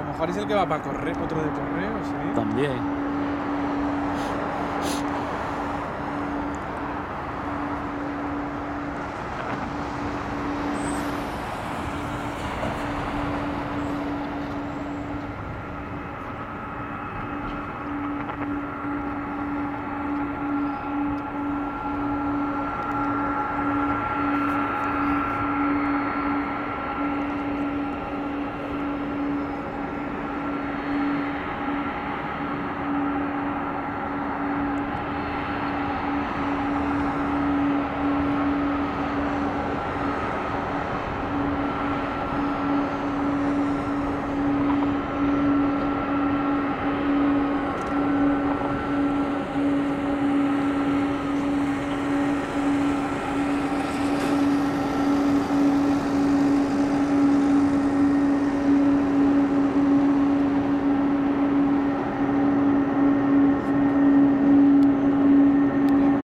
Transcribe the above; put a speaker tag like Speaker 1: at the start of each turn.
Speaker 1: A lo mejor es el que va para correr, otro de correo, sí.
Speaker 2: También.